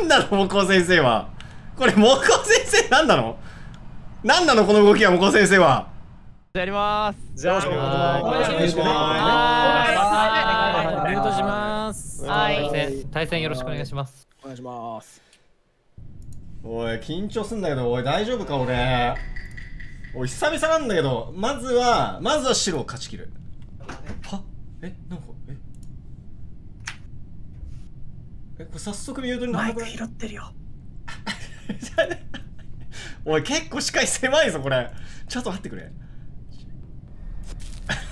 なんなの木工先生は。これ木工先生なんなの？なんなのこの動きは木工先生は。じゃあやります。じゃあお願いしますありがとうございますはい対戦よろしくお願いしますお願いしますおい緊張すんだけどおい大丈夫か俺おい久々なんだけどまずはまずは白を勝ち切るはえなんかええこれ早速ミュートにマイク拾ってるよ。おい結構視界狭いぞこれ。ちょっと待ってくれ。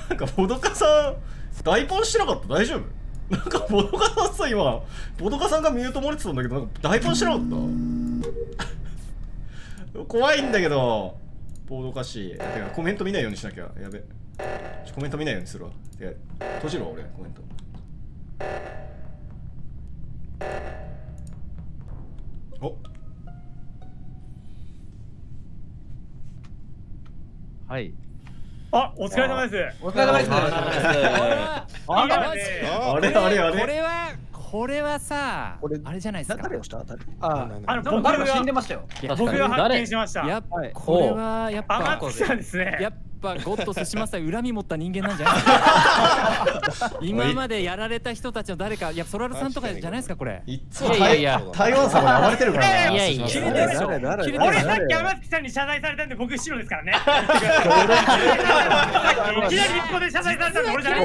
なんかボドカさん大パンしてなかった？大丈夫？なんかボドカさんさ今ボドカさんがミュート漏れてたんだけどなんか大パンしてなかった？怖いんだけどボドカしいてかコメント見ないようにしなきゃ。やべ。コメント見ないようにするわ。てか閉じろ俺コメントはいあ、お疲れ様です。お疲れ様です。ああらねあれあれあれこれはこれはさこれあれじゃないですか誰をした？誰？ああの、僕が死んでましたよ。僕が発見しました。やっぱはいこれはやっぱ天月さんですね。やっぱゴッド寿司マスター恨み持った人間なんじゃない？今までやられた人たちの誰かいやソラルさんとかじゃないですかこれいっつもいやいやいや台湾さんが暴れてるからないやいや切れてるでしょ俺さっき天月さんに謝罪されたんで僕白ですからね。いきなり一個で謝罪されたんで俺じゃな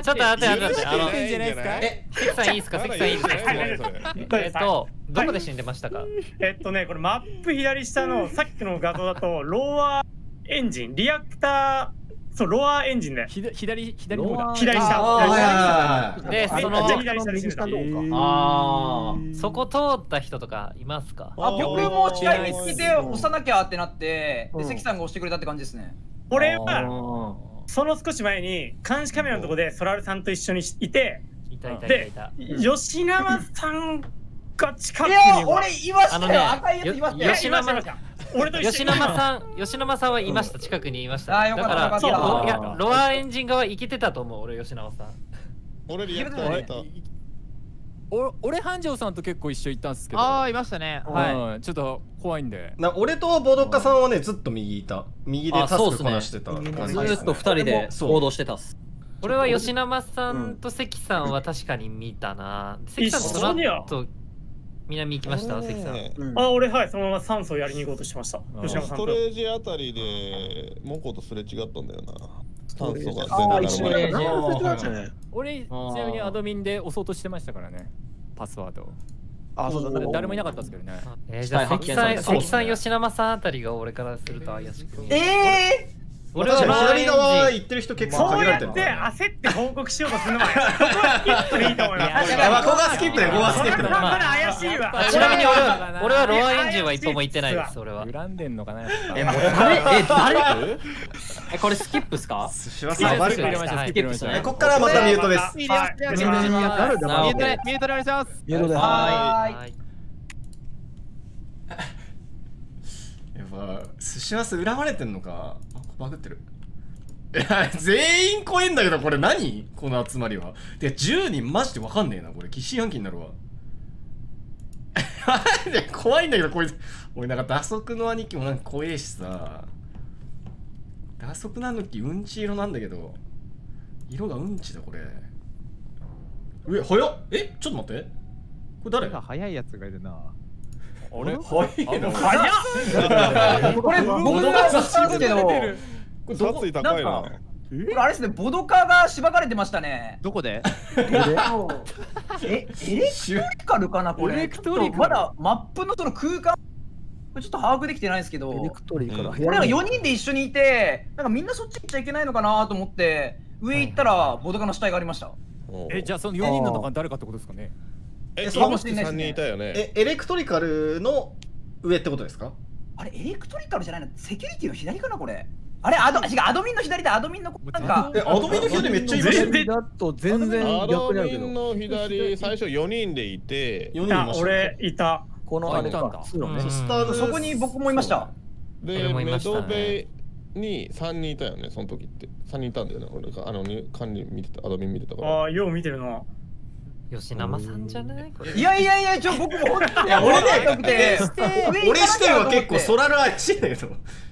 いちょっと待って待って待って。あの、いいんじゃないですかえ関さんいいですか関さんいいですかえっと、どこで死んでましたかえっとね、これマップ左下のさっきの画像だと lower engine、リアクター、そう、 lower engine で。ひだ左左の方だ。左下。で、その左下で死んでた。あー、そこ通った人とかいますか？あ、僕も死体見つけて押さなきゃってなって、で、うん。関さんが押してくれたって感じですね。俺は、その少し前に監視カメラのとこでソラルさんと一緒にいて、で吉永さんが近くにいや、は俺言いましたよ。赤いやつ言いましたよ。よ。吉永さん俺と一緒に。吉永さん、吉永さんはいました、近くにいました。あーよかっただから、そういや、ロアエンジン側行けてたと思う、俺、吉永さん。俺リアクターた。お俺繁盛さんと結構一緒行ったんですけど。ああいましたね。はい。はいちょっと怖いんで。な俺とボドッカさんはねずっと右いた。右でタスクこなしてた感じですねずーっと二人で行動してたっす。俺は吉永さんと関さんは確かに見たな。関さんとその後、南行きました、関さん。ねあ、俺はい、そのまま酸素やりに行こうとしてました。うん吉永さんと。ストレージあたりでモコとすれ違ったんだよな。炭素がああ、全然なる一緒にや前るな。そうね。俺ちなみにアドミンで押そうとしてましたからねパスワードあ、そうだね。誰もいなかったですけどねえー、じゃあ関さん、関さん、吉永さんあたりが俺からすると怪しく見える。え俺は左側行ってる人結構そう限られてるやって焦って報告しようとするのは、そこはスキップでいいと思います。いやあここがスキップねここがスキップ怪しいわ。あちなみに俺はな俺はロアエンジンは一歩も行ってないです、俺は。恨んでんのかなえ、もう誰？え、誰？え、これスキップっすか？寿司はさばるスキップ入れましたスキップ入れましたえこっからまたミュートです。ミュートミュートでお願いします。ミュートで。ー、はーい。はい。やっぱ寿司はす恨まれてんのか。あバグってる。全員超えんだけどこれ何？この集まりは。で10人マジでわかんねえなこれ。疑心暗鬼になるわ。怖いんだけどこいつ。俺なんか打足の兄貴もなんか怖えしさ。打足なの兄貴うんち色なんだけど色がうんちだこれ。え早っ！えちょっと待って。これ誰？早いやつがいるな。俺早いな。早っ。これ、僕が押したんですけど、ここれど。こ殺意高いな。れあれですね、ボドカがしばかれてましたね。どこで？え、エレクトリカルかなこれ。エレクトリカル。ちょっとまだマップのその空間、これちょっと把握できてないんですけど。エレクトリーから。俺なんか4人で一緒にいて、なんかみんなそっち行っちゃいけないのかなと思って、上行ったらボドカの死体がありました。えじゃあその4人の中に誰かってことですかねえ、そう今って三人いたよね。えエレクトリカルの上ってことですか？あれ、エレクトリカルじゃないの？セキュリティの左かなこれ？あれ、アド、違う、アドミンの左だ、アドミンの、なんか、えアドミンの左めっちゃいる全然だと全然アド。ミンの左、最初4人でいて、4人いました俺いた。このあれか。スタートそこに僕もいました。で、メドベに3人いたよね、その時って。3人いたんだよね、俺があのに管理見てた、アドミン見てたから。ああ、よう見てるな。吉生さんじゃない？これ。いやいやいや、ちょ、僕も本当に。いや俺ね俺視点は結構行ソラル怪しいんだけど。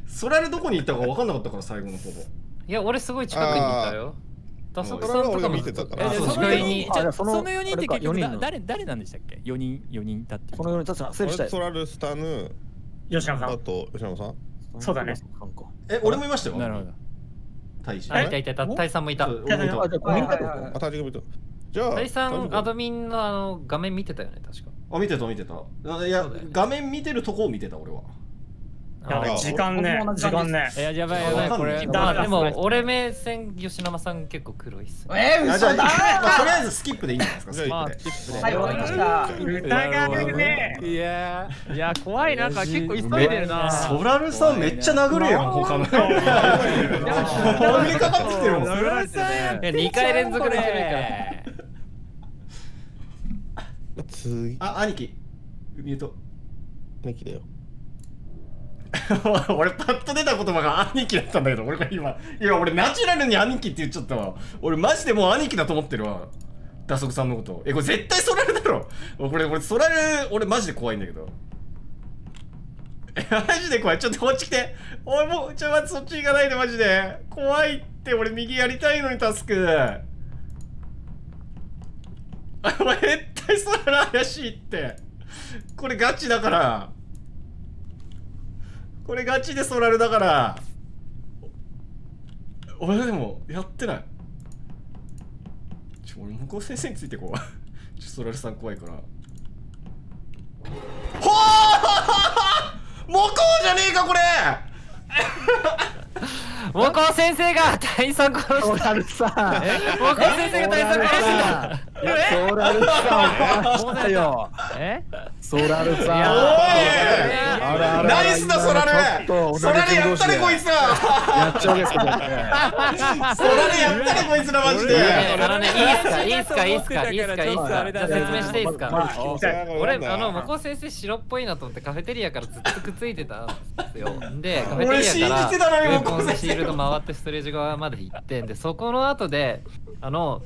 ソラルどこに行ったか分かんなかったから最後のほぼいや俺すごい近くにいたよ。ダソクさんとかもずっとえでそのあそう。そう4人。じゃああそのその4人って結局誰誰なんでしたっけ ?4 人4人いたってこのように立つな、整理したい。ソラルスタヌあ吉野さん。と吉野さん？そうだね。え俺もいましたよ。なるほど。大使あいたいたいた。タイさんもいた。そう俺もいた。あ、じゃあ、はい5人かはいはいあタジ君見たじゃあタイさんアドミミンのあの画面見てたよね確か。あ見てた見てた。あいやね。画面見てるとこを見てた俺は。やばい、時間ね時間ね。いややばいやばいこれ。だだでも俺目線吉生さん結構黒いっすねえー、嘘だまあとりあえずスキップでいいんじゃないですかスキまップで。はい、わかりました。疑うね。いやいや怖いなんか結構急いでるな。ソラルさんめっちゃ殴るやん他の。殴り かかってきてるもん。殴られてるねいや2回連続で攻め次。あ兄貴。ミュート。ネキだよ。俺パッと出た言葉が兄貴だったんだけど俺が今今俺ナチュラルに兄貴って言っちゃったわ。俺マジでもう兄貴だと思ってるわ。ダソクさんのこと。えこれ絶対ソラルだろ。これこれソラル俺マジで怖いんだけど。えマジで怖い。ちょっとこっち来て。おいもうちょ待ってそっち行かないでマジで。怖いって俺右やりたいのにタスク。あお前絶対ソラル怪しいって。これガチだから。これガチでソラルだから。俺でもやってない。ちょ俺向こう先生についてこう。ちょソラルさん怖いから。ほー向こうじゃねえかこれモコ先生が大佐殺ソした。ラルさん。モコ先生が大佐殺した。ソラルさん、おかしたよ。え？ソラルさん。おいナイスだソラルソラルやったねこいつ。らやっちゃうですけどね。ソラルやったねこいつらマジで。えあのねいいっすかいいっすかいいっすかいいっすかいいっすか。じゃあ説明していいっすか？俺あの向こう先生白っぽいなと思ってカフェテリアからずっとくっついてたんですよ。でカフェテリア俺信じてたのにからウェ向こう先生シールド回ってストレージ側まで行ってんでそこの後であの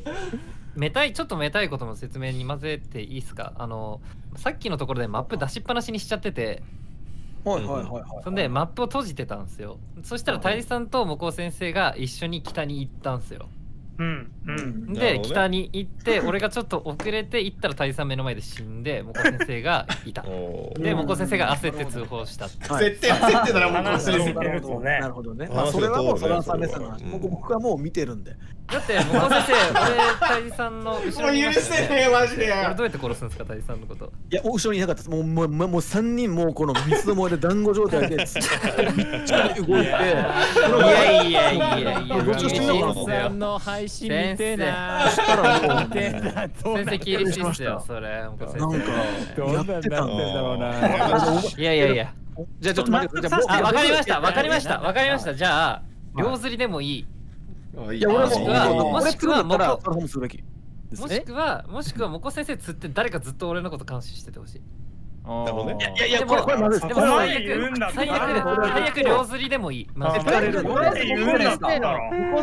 めたいちょっとめたいことも説明に混ぜていいっすか？あのさっきのところでマップ出しっぱなしにしちゃってて。はいはいはいはい。そんでマップを閉じてたんですよ。そしたら大地さんと向こう先生が一緒に北に行ったんですようん、うん。で、ね。北に行って 俺がちょっと遅れて行ったら大地さん目の前で死んで向こう先生がいた。で向こう先生が焦って通報した。絶対焦ってたらもうこの話先生してるとね。なるほどね。あまあそれはもうソラルさんですからそれは。ね僕僕はもう見てるんで。だって向こう先生俺大地さんの後ろにいまもう許せねえマジで。俺どうやって殺すんですか大地さんのこと。いや、後ろにいなかったです。もう、もう、もうもう三人もうこの三つどもえで団子状態で、めっちゃ動いて、いやいやいやいやあどっちをしてみようかなさんの配信見てえなそしたらもう見てえなどうな先生厳しいっすよそれ。なんかどんなんなってんだろうな。生いやいやいや。じゃあちょっと待って、わかりましたわかりましたわかりました。じゃあ両釣りでもいい。いや、俺も、もしくはもしくは、もしくはもら、それもするべき。です。もしくはもしくはもこ先生釣って誰かずっと俺のこと監視しててほしい。あなるほどね。いやいや、これ、これまずいです。最悪最悪最悪両釣りでもいい。まずあ疲れる向こ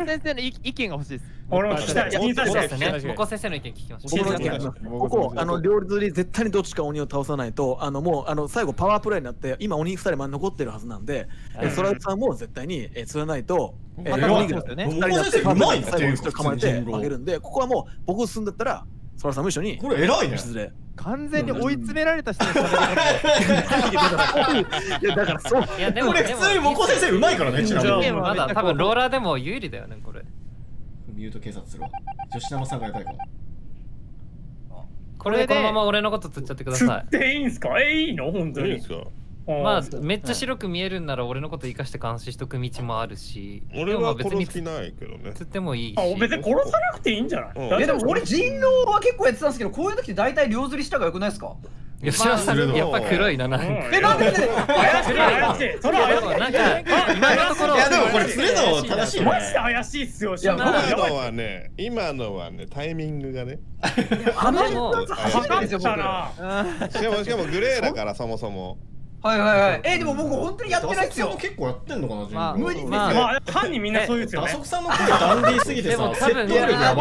う先生の意意見が欲しいです。俺も聞きたい。いや聞きたいそうですですねもこ先生の意見聞きましょう。僕の意見ここ、あの、両釣り絶対にどっちか鬼を倒さないと、あの、もう、あの、最後パワープレイになって、今鬼二人まで残ってるはずなんで、え、ソラルさんも絶対に、え、釣らないと、え、うん鬼が二人になって、うまいって最後に一人構えてあげるんで、ここはもう、僕進んだったら、ソラルさんも一緒に、これ偉いね。道連れ。完全に追い詰められた人 いや、だからそう。いやでもこれ普通にモコ先生うまいからねちなみに。まだ多分ローラーでも有利だよねこれ。ミュート警察するわ。吉玉さんがやばいからこれでこのまま俺のこと釣っちゃってくだ釣さい。っていいんすか？え、いいの？本当に。いいんです。かまあめっちゃ白く見えるんなら俺のこと生かして監視しとく道もあるし。俺は殺別に釣す気ないけどね。ってもいいし。あ、別に殺さなくていいんじゃない？うん。え、でも俺人狼は結構やってたんですけど、こういう時って大体両釣りした方がよくないですか？吉田さん。やっぱ黒いななんか。え、なんで怪しい。怪しい。それは怪しい。か今のところ。い。やでもこれ釣るの正しいね。マジで怪しいっすよ。今のはね今のはねタイミングがね。あのでも人走ってるんですよ、僕。な。しかもしかもグレーだからそもそもはいはいはい。えでも僕本当にやってないっすよ。結構やってんのかな人まあ無理ですよ、まあまあ犯人みんなそうですよね。ダソクさんの声ダンディーすぎてでさも多分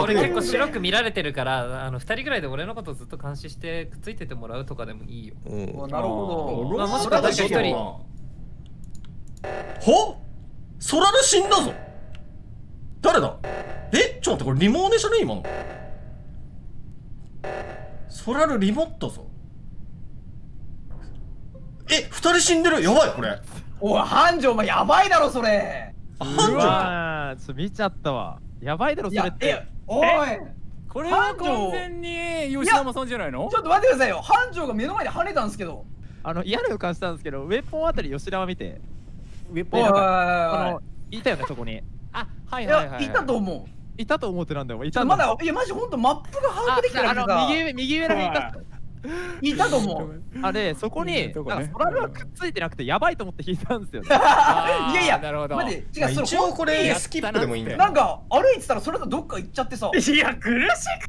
俺ね結構白く見られてるからあの2人ぐらいで俺のことずっと監視してくっついててもらうとかでもいいよ。うん。なるほど。まあもしくは誰か一人。ほソラル死んだぞ。誰だ？えちょっと待ってこれリモーネじゃね今の。ソラルリモったぞえ二人死んでる？やばいこれ。おい繁盛お前やばいだろそれ。繁盛？ちょっと見ちゃったわ。やばいだろそれって。えおい。これは完全に吉山さんじゃないの？ちょっと待ってくださいよ。繁盛が目の前で跳ねたんですけど。あの嫌な予感したんですけどウェポンあたり吉田は見て。ウェポン。あのいたよねそこに。あはいいはいはい。やいたと思う。いたと思ってなんだよいたまだいやマジ本当マップが把握できてなあの右上右上らへんいたっすよいたと思う。あれそこうんにどこね。なんかソラルはくっついてなくてやばいと思って引いたんですよね。いやいやなるほど。待って違まあうそれ一応これスキップでもいいんだよ。なんか歩いてたらそれとどっか行っちゃってさ。いや苦し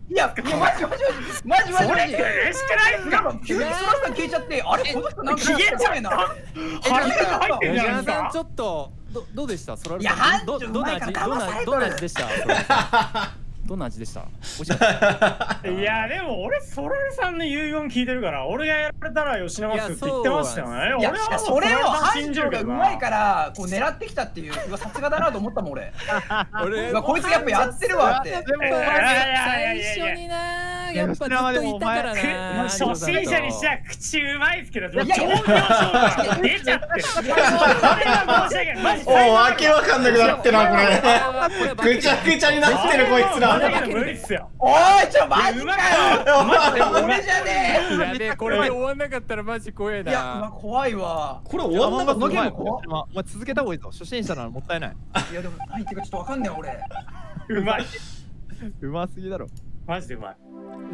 いやいやマジマジマジマジマジ。苦しくないなんか？急にそらさん消えちゃってあれこの人なんか消えちゃった？えな腹が入ってるじゃないですか？吉山さんちょっとどどうでした？ソラルいやどんなどんな騙されとるどんな味でした？どんな味でした？美味しかった？いやでも俺ソラルさんの遺言聞いてるから俺がやられたら吉永君って言ってましたよね。いやそれを繁盛がうまいからこう狙ってきたっていううわさすがだなと思ったもん俺。俺こいつやっぱやってるわ。ってでもいやいやいや。いや最初になやっぱずっといたからくな初心者にしては口うまいですけど、いやいや超表彰が出ちゃってる。それは申し訳ない。マジおいわけわかんなくなってなこれぐちゃぐちゃになってるこいつら。無理っすよ。おいちょマジかよ。マジで俺じゃねいやでこれで終わんなかったらマジ怖ええいや怖いわ。これ終わんなかったこのゲーム怖っお前続けた方がいいぞ。初心者ならもったいない。いやでも何言ってるかちょっとわかんねえ俺。うまい。うますぎだろマジでうまい。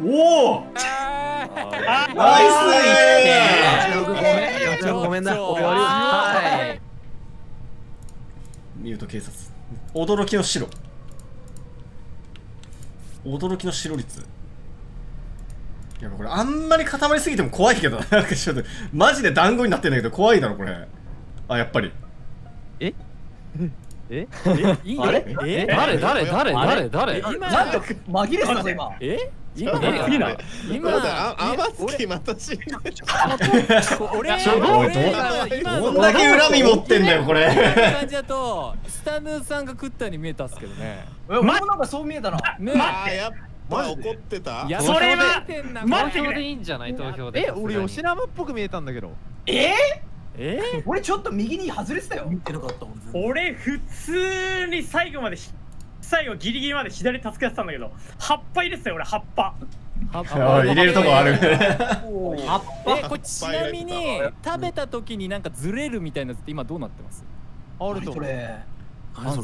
おお。ナイス。ちょごめん。なちょ俺悪いはい。ミュート警察。驚きの白。驚きの白率。やっぱこれあんまり固まりすぎても怖いけど。なんかちょっとマジで団子になってんだけど怖いだろこれ。あやっぱり。え？え？え？誰？誰？誰？あ誰？誰？今？なんと紛れてたぞ今。え？今？いいな。今？あアマツキまた死んで俺？ちょおいど俺？が今どんだけ恨み持ってんだよこれ。感じだとスタヌーさんが食ったに見えたっすけどねえ俺？もなんかそう見えたな。ねあーやっぱ怒ってた。それは待ってくれ。票でいいんじゃない投票でえ俺吉永っぽく見えたんだけど。え？え？ー俺ちょっと右に外れてたよ。見てなかった俺普通に最後までひ最後ギリギリまで左助けてたんだけど、葉っぱ入れてたよ俺葉っぱ。あ入れるとこある。えこれちなみに食べた時になんかずれるみたいなやつって今どうなってます？あると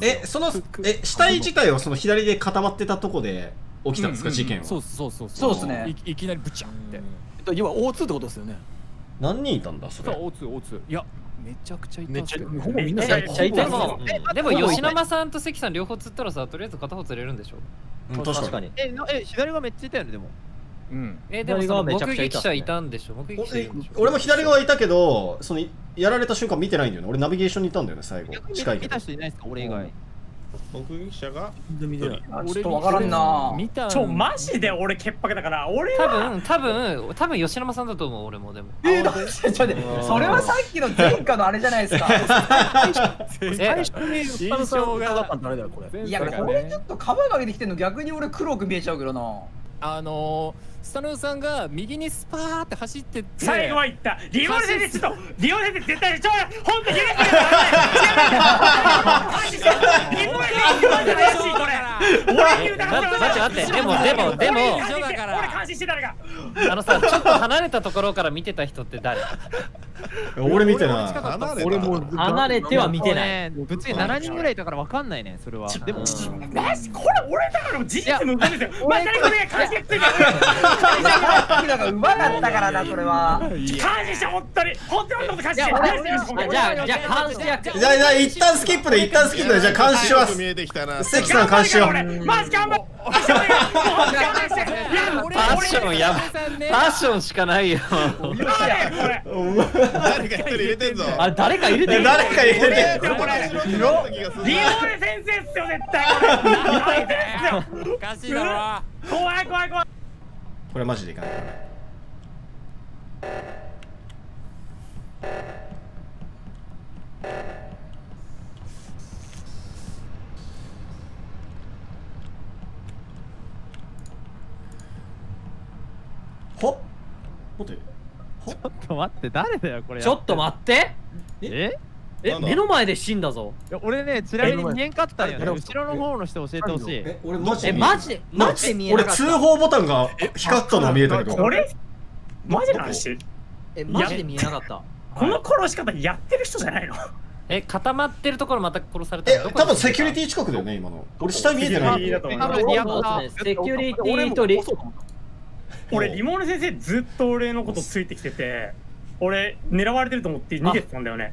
えそのえ死体自体はその左で固まってたとこで起きたんですか、事件は。そうそうそうそうっすね。いいきなりブチャンって。えっと要は O2 ってことですよね何人いたんだそれ？そうオーツーオーツ。ーいやめちゃくちゃいためっちゃほぼみんなえ最ちゃいたでもでも吉永さんと関さん両方釣ったらさとりあえず片方釣れるんでしょ？うん確かに。えなえ左がめっちゃいたよねでも。うん。えでもその目ちゃいた。っすね撃者いたんでしょ？俺も左側いたけどそのやられた瞬間見てないんだよね。俺ナビゲーションにいたんだよね最後。近いけど。見た人いないですか？俺以外目撃者が全然見てない。あちょっとわからんな。見た。んちょマジで俺潔白だから。俺多は分多分多分吉永さんだと思う俺もでも。えーだってちょっとそれはさっきの前科のあれじゃないですか。え 最初にスタルさ。ん疑ったん誰だよこれ。いやこれちょっとカバーかけてきてんの逆に俺黒く見えちゃうけどな。あのースタヌーさんが右にスパーって走ってって最後は言った。リオネでちょっとリオネで絶対ちょほんと開けてリオネで怪しいこれ俺言うたら待って待って。でもでもでも。俺監視して誰かあのさちょっと離れたところから見てた人って誰俺見てない離れた俺も離れては見てないねぶっつけ7人ぐらいいたから分かんないねそれはでもマジこれ俺だから事実無根ですよまたこれ監視ついてるうまかったからなそれは。感謝して本当に本当に。感謝してじゃあじゃあ監視役じゃあじゃあ一旦スキップで一旦スキップでじゃあ監視します。見えてきたな。関さん監視しよう俺マジ頑張っファッションやばい。ファッションしかないよ。誰か一人入れてんぞ。あ誰か入れてる？誰か入れていやこれリオーレ先生っすよ絶対。怖い怖い怖いこれマジでいかない。はっ。待っ。てちょっと待って誰だよこれちょっと待って。え？え？なんだ？目の前で死んだぞ。俺ねちなみに見えんかったんよね。え後ろの方の人教えてほしい。え俺マジでえマジでマジで見えな俺かった。通報ボタンが光ったのは見えたけど。これ？マジの話？えマジで見えなかった。この殺し方やってる人じゃないの？え固まってるところまた殺されたえ多分セキュリティ近くだよね今の。俺下見えてない。セキュリティとリ俺リモール先生ずっと俺のことついてきてて俺狙われてると思って逃げてたんだよね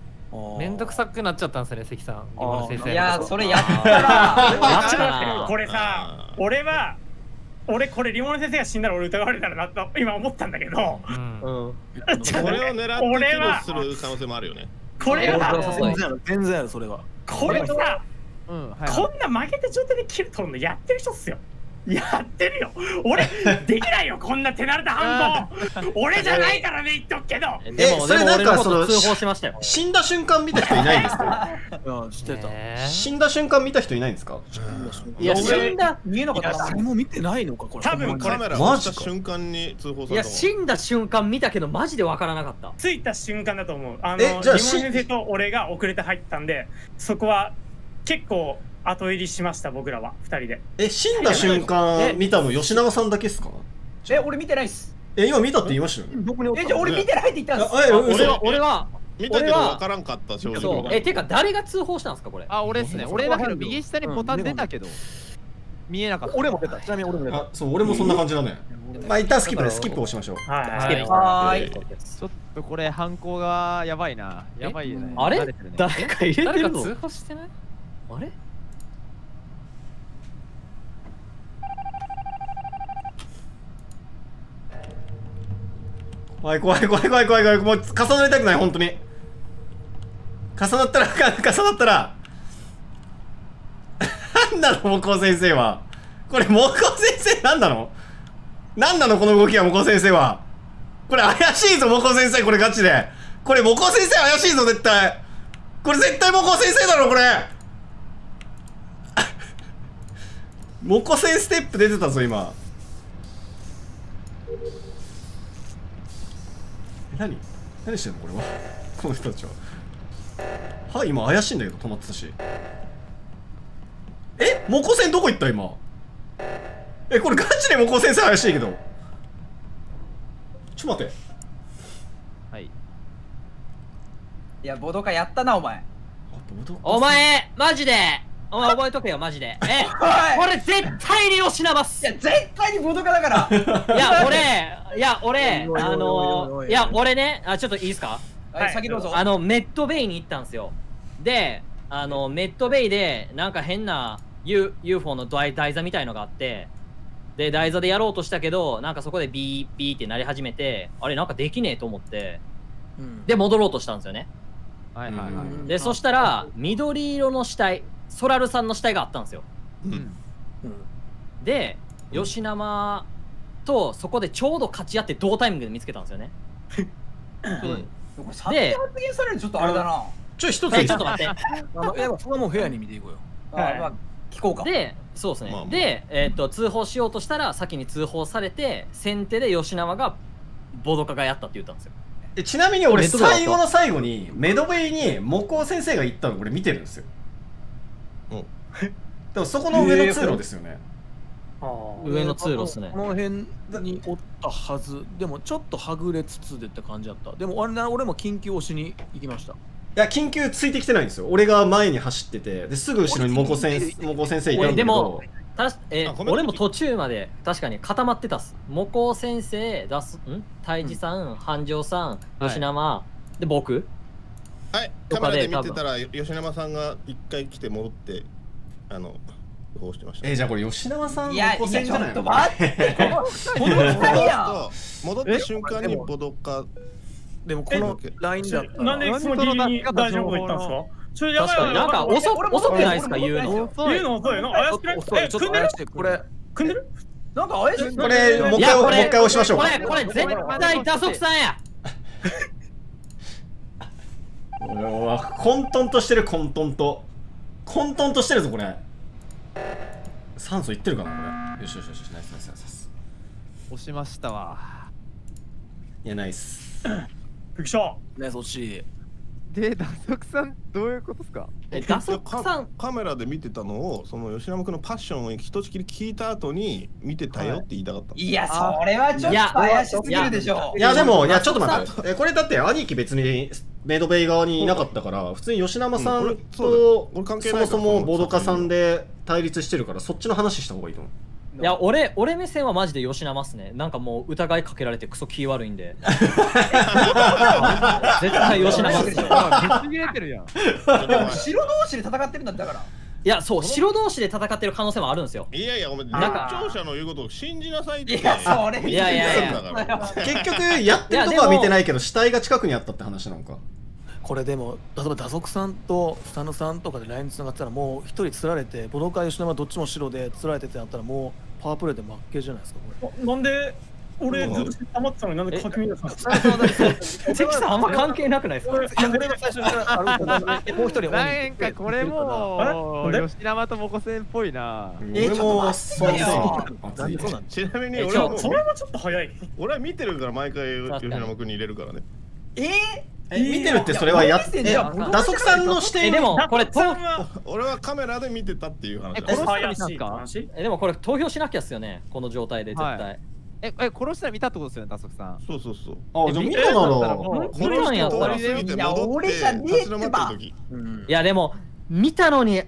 めんどくさくなっちゃったんですね関さん。リモ先生いやそれやったら。これさ俺は俺これリモール先生が死んだら俺疑われたらなと今思ったんだけど。うん。うん。ちょっとこれをね狙ってキ俺はルする可能性もあるよね。これ俺ははそう全然ある全然あるそれは。これさうんはいこんな負けた状態でキル取るのやってる人っすよやってるよ。俺できないよこんな手慣れた犯行。俺じゃないからね言っとくけど。えでもそれなんかそのと通報しましたよ。死んだ瞬間見た人いないんですか？うん知ってた。え死んだ瞬間見た人いないんですか？いや俺死んだ見えなかった。誰も見てないのかこれ。多分これカメラマジ瞬間に通報さいや死んだ瞬間見たけどマジでわからなかった。着いた瞬間だと思う。あのリモえじゃあール先生と俺が遅れて入ったんでそこは結構後入りしました僕らは。2人で。え死んだ瞬間見たの吉永さんだけっすか？え俺見てないっす。え今見たって言いましたよね。どこにえじゃあ俺見てないって言ったんです。あえ俺嘘は俺は見たけ俺はど分からんかった正直。えてか誰が通報したんですかこれ？あ俺っすね。俺だけど右下にボタン出たけど見えなかった。俺も出た。ちなみに俺も出た。あそう俺もそんな感じだね。まあ一旦スキップでスキップをしましょう。はい。ちょっとこれ犯行がやばいな。やばいよね。あれ？誰か入れて誰かるの通報してない？あれ？怖い怖い怖い怖い怖い怖いもう重なりたくない本当に。重なったら 重なったら。なんなの木工先生は。これ木工先生なんなの？なんなのこの動きは木工先生は。これ怪しいぞ木工先生これガチで。これ木工先生怪しいぞ絶対。これ絶対木工先生だろこれ。木工先ステップ出てたぞ今。何？何してんのこれは？この人たちは。はい今怪しいんだけど止まってたし。え？モコセンどこ行った今？えこれガチでモコ先生怪しいけど。ちょっと待って。はい。いやボドカやったなお前。あボドお前マジでお前覚えとけよマジで。えおい。これ絶対に吉永っす。いや絶対にボドカだから。いや俺いや俺あのいや俺ねあちょっといいですか？はい先どうぞ。あのメットベイに行ったんですよ。であのメットベイでなんか変な U UFO の台台座みたいのがあってで台座でやろうとしたけどなんかそこでビービーってなり始めてあれなんかできねえと思ってうん。で戻ろうとしたんですよね。はいはいはい。でそしたら緑色の死体ソラルさんの死体があったんですよ。うん。で吉生とそこでちょうど勝ち合って同タイミングで見つけたんですよね。これ先に発言されるのちょっとあれだな。ちょ一つえちょっと待って。あのいやそこはもうフェアに見ていこうよ。あまあ聞こうか。でそうですね、まあまあ。で、えー、と通報しようとしたら先に通報されて先手で吉永がボドカがやったって言ったんですよ。えちなみに俺最後の最後にメドベイに木工先生が行ったの俺見てるんですよ。うん でもそこの上の通路ですよね。上の通路っすね。この辺におったはず。でもちょっとはぐれつつでって感じだった。でもあれな俺も緊急押しに行きました。いや緊急ついてきてないんですよ。俺が前に走っててですぐ後ろにモコ先モコ先生いたんだけでもどたしえあコメント俺も途中まで確かに固まってたっす。モコ先生、出す、ん？大治さん、繁盛さん、はい。吉生、で、僕？はい、とかでカメラで見てたら吉山さんが一回来て戻ってあの予報してました？えじゃあこれ吉永さんいや、いの？や、ちょっと線じゃないの待って、この、この二人やん。戻った瞬間にボドカでもこのラインだったら。なんでそのギリギリ大丈夫言ったんですかそれやばい確かになんか遅遅くないですか、言うの。言うの遅いの？怪しくない？遅いえ組んでる？ちょっと怪しいこれ。組んでる？なんか怪しい。これもう一回もう一回押しましょう。こかれ、これ、絶対打足さんや。混沌としてる混沌と混沌としてるぞこれ。酸素いってるかなこれ。よしよしよしナイスナイスナイスナイス。押しましたわ。いやナイス。びっくりしたねそっちで打足さんどういうことですか？え、打足さカん。カメラで見てたのをその吉山君のパッションをひとしきり聞いた後に見てたよって言いたかったの、いや、それはちょっと怪しすぎるでしょ。いやでもいやちょっと待って。えこれだって兄貴別にメイドベイ側にいなかったから普通に吉永さうんと俺関係そもそもボドカさんで対立してるからそっちの話した方がいいと思ういや、俺、俺目線はマジで吉生っすね。なんかもう疑いかけられてクソ気悪いんで。絶対吉生っすよ。あぶち切れてるやん でも白同士で戦ってるんだってだから。いや、そう、白同士で戦ってる可能性もあるんですよ。いやいやお前なんか視聴者の言うことを信じなさいっていや、それ。いやいやいや。結局やってるとこは見てないけど死体が近くにあったって話なのか。これでも例えば打足さんとスタヌさんとかでラインつながってたらもう一人釣られてボドカ吉永どっちも白で釣られてってなったらもうパワープレイで負けじゃないですかこれ。なんで俺ずっと黙ってたのになんで書き乱したんですか関さんあんま関係なくないですか？いやこれが最初にもう一人なんかこれも吉生とモコセンっぽいなえ俺もそうちょっそうなんでそうなんちなみにえ俺はそれはちょっと早い俺は見てるから毎回吉山君に入れるからねえーえ見てるってそれはやっいえや俺打足さんの視え、点でも、これ、俺はカメラで見てたっていう話えでもこれ投票しなきゃっすよね。この状態で絶対。はいええ殺したら見たってことですよね打足さん。そうそうそう。あじゃあ見たな。ら見たんやったらいや俺じゃねえってば。いや、でも、見たのに、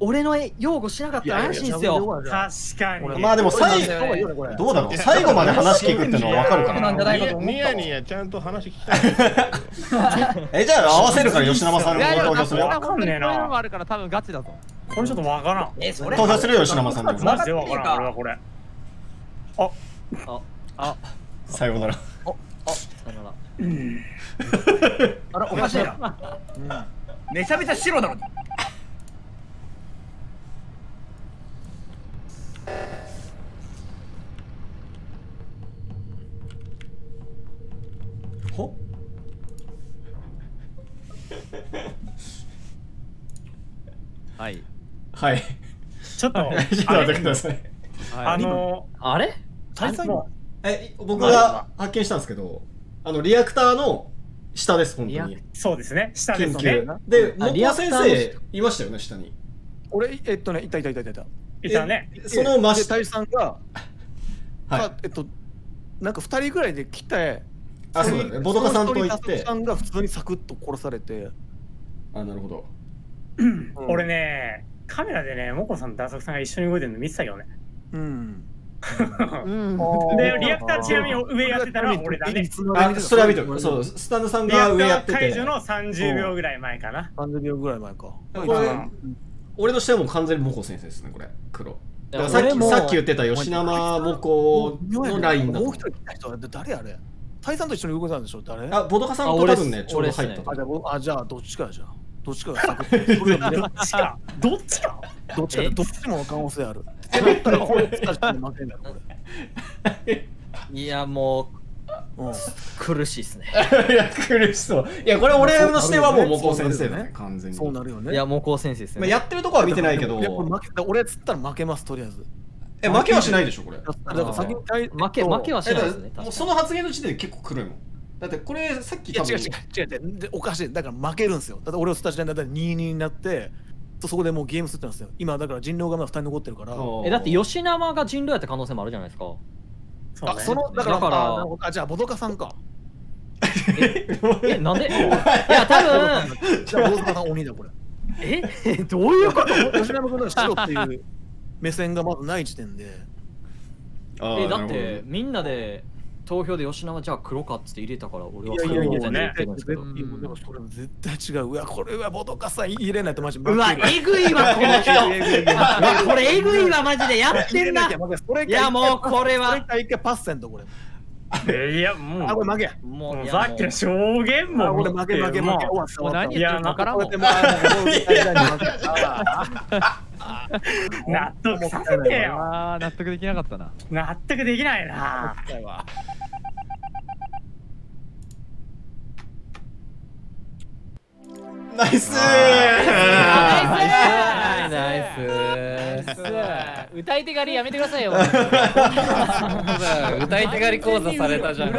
俺の擁護しなかったら怪しいんすよ。確かに。まあでも最そうだよねこれ。どうだろう。最後まで話聞くってのは分かるかな。んじゃらニヤニヤちゃんと話聞きたい。えじゃあ合わせるから吉永さんいやいやの投票するよわかんねえなこういうのもあるから多分ガチだぞ。これちょっとわからん。え、それ投票するよ吉永さんで。もマジでわからん。俺はこれさようなら。さよなら。あら、おかしいな。めちゃめちゃ白なのに。ほ？はい。はい。ちょっと ちょっと待ってください。あのあれ？大佐もえ僕が発見したんですけどあのリアクターの下です本当に。うそうですね。下で緊すね。急であ木工先生いましたよね下に。俺えっとねいたいたいたいた。いたいたね。えその真下。で大佐さんがはい。がえっとなんか二人ぐらいで来てあそうだね。ボドカさんと行って。さんが普通にサクッと殺されて。あなるほど。俺ねカメラでねモコさんとダソクさんが一緒に動いてるの見てたけどね。うんうんでリアクターちなみに上やってたのは俺だね。あそれは見てる。そう。スタンドさんが上やってて。解除の30秒ぐらい前かな。30秒ぐらい前か。これ俺としてはもう完全にモコ先生ですねこれ。黒。だからさっきさっき言ってた吉生モコのラインだと。もう一人来た人は誰あれ？タイさんと一緒に動いてたんでしょ？誰？あボドカさんと多分ねちょうど入ったとあじゃあどっちかやじゃあどっちかがサクッと どっちか。どっちか？どっちかどっちもの可能性ある。ってなったらこれ使って負けんだろこいや、もれうんう、苦しいっすね。いや苦しそう。いやこれ俺の視点はもうモコ先生だね完全に。そうなるよね。いや、もう高先生ですね。まあやってるとこは見てないけど。俺釣ったら負けますとりあえず。え負けはしないでしょこれ。だから先に対負け、負けはしないですね。もうその発言の時点で結構黒いもんだってこれさっき多分いや違う違う違う違う。でおかしい。だから負けるんですよ。だって俺をスタジオでだって2-2になってとそこでもうゲームするってなんですよ。今だから人狼がまだ2人残ってるから。にえ、だって吉生が人狼やった可能性もあるじゃないですか。そあそのだからだからあじゃあボドカさんか。え、なんで？いや、多分。じゃあボドカさん鬼だこれ。え？どういうこと？吉永君の白っていう目線がまずない時点で。えだってみんなで投票で吉永じゃあ黒かっつって入れたから俺はいやいやいや黒ねでもそれは絶対違う。うわこれはボトカさん入れないとマジうわえぐいわこの人。これえぐいわマジでやってんな。いいやもうこれは。それ一回パスせんとこれ。いやもう。あこれ負け。もうさっきの証言あもこれ負け負け負け。も終わった終わった。何言ってるのからんもんこ 納得させてよ。あー納得できなかったな。納得できないなナイス。ナイス。ナイス。歌い手狩りやめてくださいよ。歌い手狩り講座されたじゃん